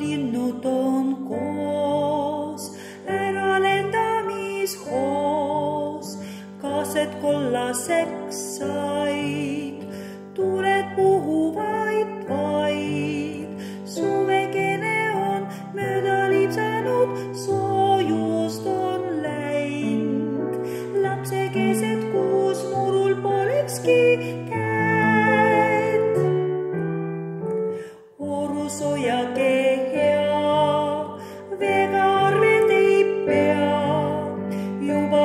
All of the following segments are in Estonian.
linnud on koos, ära lendamishoos, kaased kollaseks said, tuuled puhuvaid vaid, suvekene on mööda lipsanud, soojust on läinud, lapse keset, kus murul polekski käed. soy acá.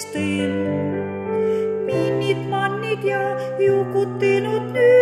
Kristin. Minnit, mannit ja liukut nyt.